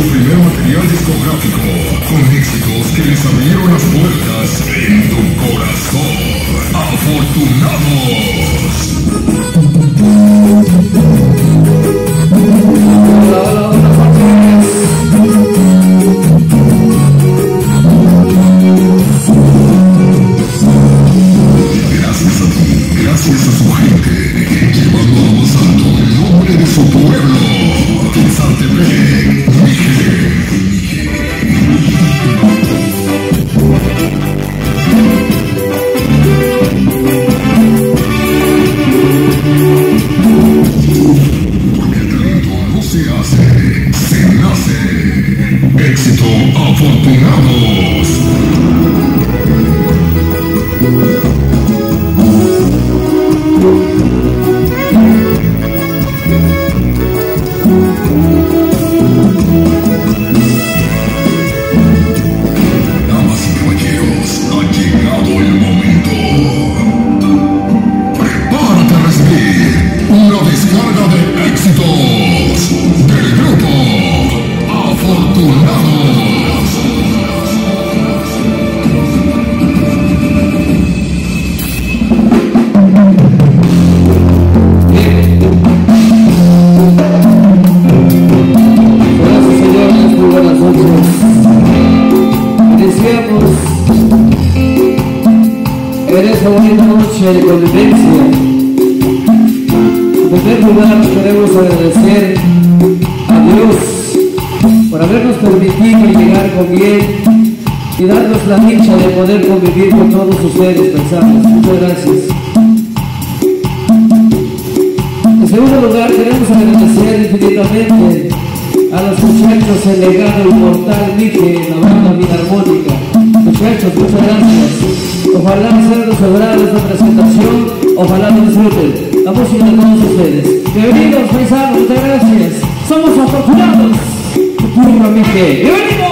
su primer material discográfico, con éxitos que les abrieron las puertas en tu corazón. Gracias afortunados. En esta bonita noche de convivencia. En primer lugar, queremos agradecer a Dios por habernos permitido llegar con bien y darnos la dicha de poder convivir con todos ustedes, pensados. Muchas gracias. En segundo lugar, queremos agradecer infinitamente a los muchachos el legado inmortal Mije, la banda filarmónica. Muchachos, muchas gracias. Ojalá sea de su agrado esta presentación, ojalá disfruten. La música de todos ustedes. Bienvenidos, paisanos, muchas gracias. Somos afortunados. Bienvenidos.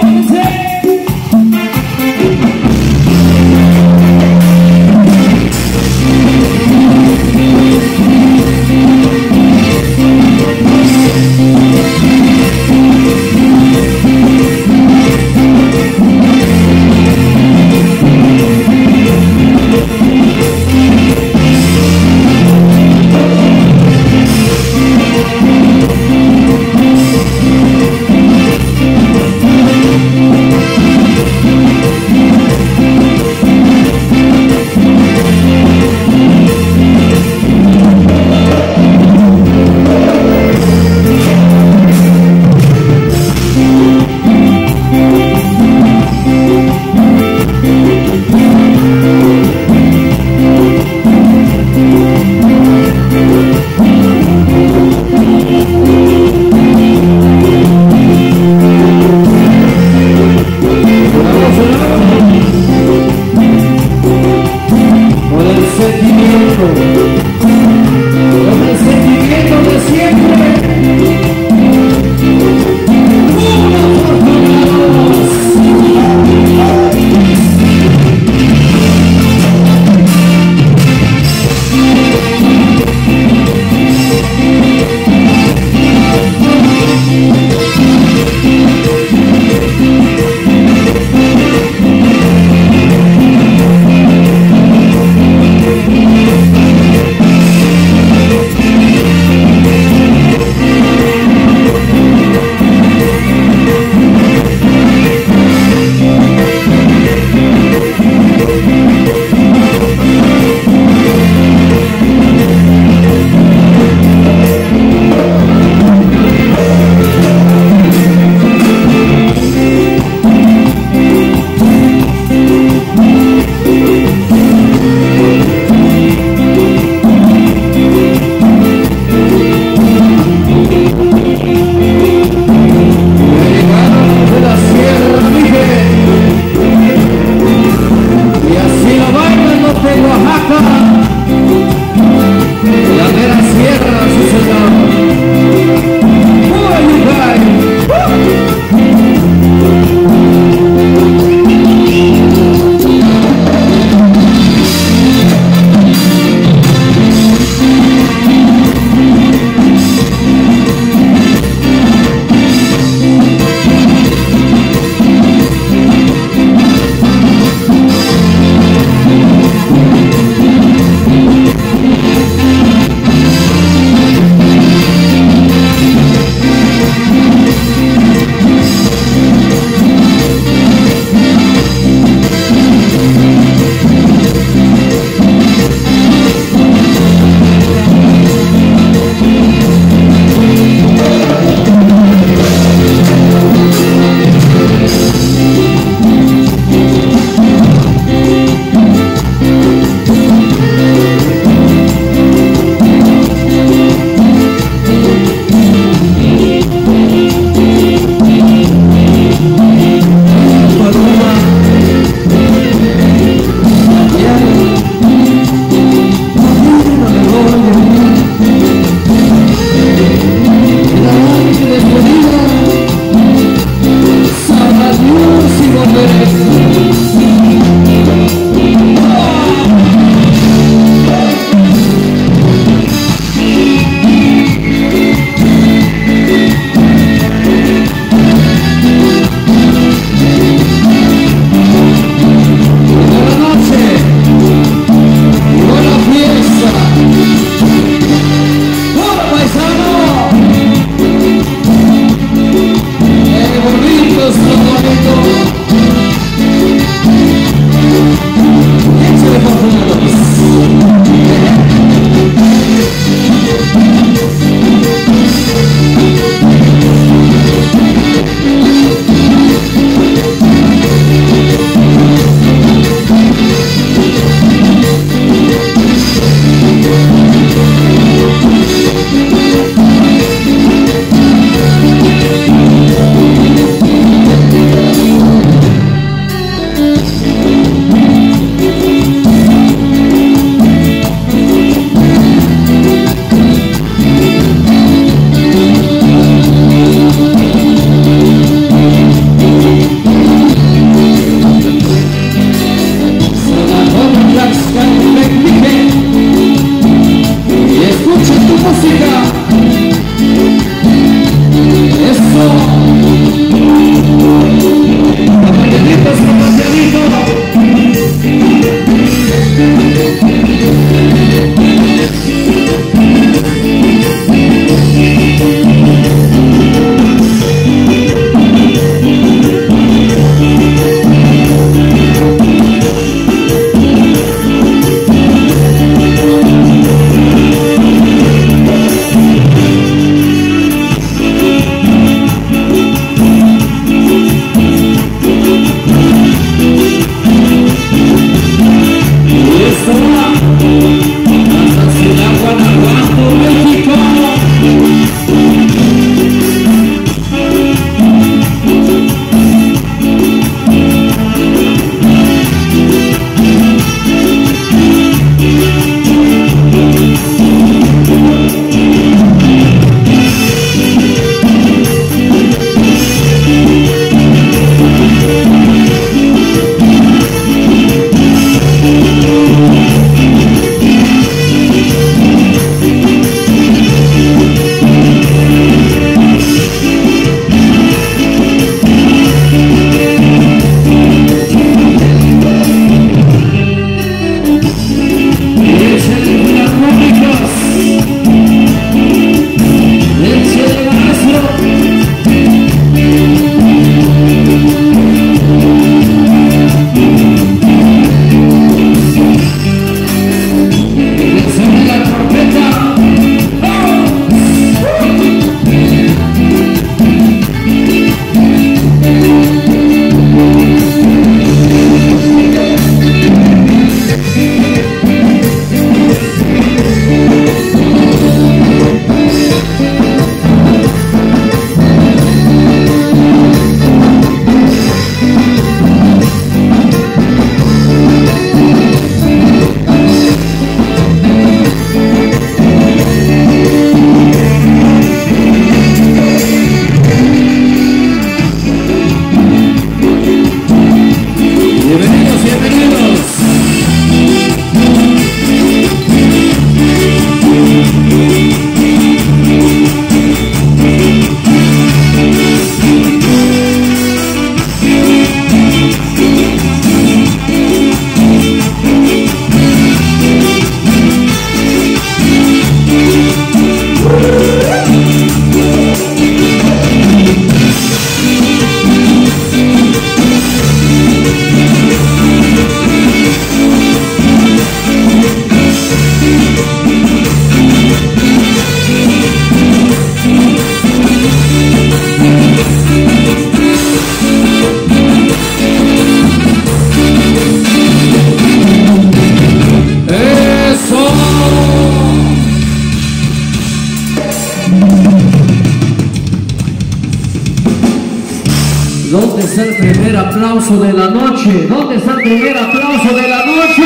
Aplauso de la noche? ¿Dónde está el primer aplauso de la noche?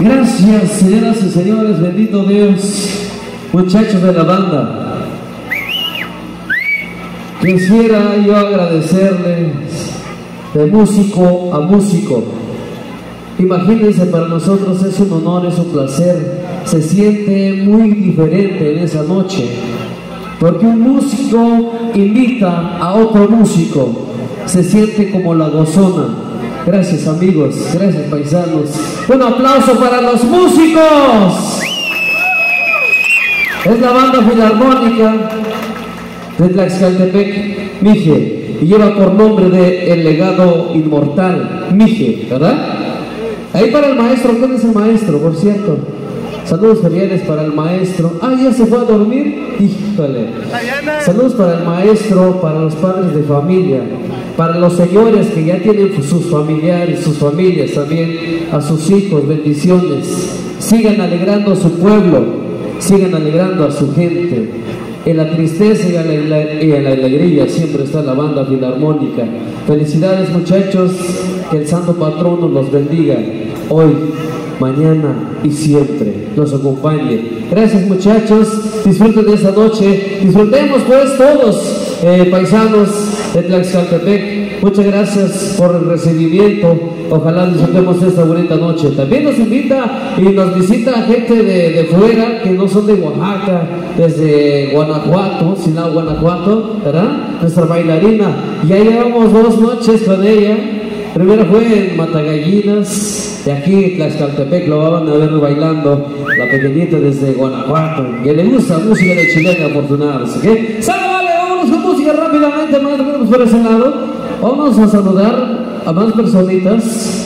Gracias, señoras y señores, bendito Dios, muchachos de la banda. Quisiera yo agradecerles de músico a músico. Imagínense, para nosotros es un honor, es un placer. Se siente muy diferente en esa noche. Porque un músico invita a otro músico. Se siente como la gozona. Gracias amigos, gracias paisanos. Un aplauso para los músicos. Es la banda filarmónica de Tlaxcaltepec, Mije, y lleva por nombre de El Legado Inmortal, Mije, ¿verdad? Ahí para el maestro, ¿quién es el maestro, por cierto? Saludos felices para el maestro. Ah, ya se fue a dormir. Híjole. Saludos para el maestro, para los padres de familia, para los señores que ya tienen sus familiares, sus familias también, a sus hijos, bendiciones. Sigan alegrando a su pueblo, sigan alegrando a su gente. En la tristeza y en la, la alegría siempre está la banda filarmónica. Felicidades muchachos, que el santo patrono los bendiga hoy, mañana y siempre. Los acompañe. Gracias muchachos, disfruten de esta noche. Disfrutemos pues todos, eh, paisanos de Tlaxcaltepec. Muchas gracias por el recibimiento. Ojalá disfrutemos esta bonita noche. También nos invita y nos visita gente de, de fuera que no son de Oaxaca, desde Guanajuato, Sinaloa, Guanajuato, ¿verdad? Nuestra bailarina. Ya llevamos dos noches con ella. Primero fue en Matagallinas, de aquí Tlaxcaltepec, lo van a ver bailando, la pequeñita desde Guanajuato, que le gusta música de chilena, afortunados, ¿ok? ¡Sale, vale! Vámonos con música rápidamente, más por ese lado. Vamos a saludar a más personitas.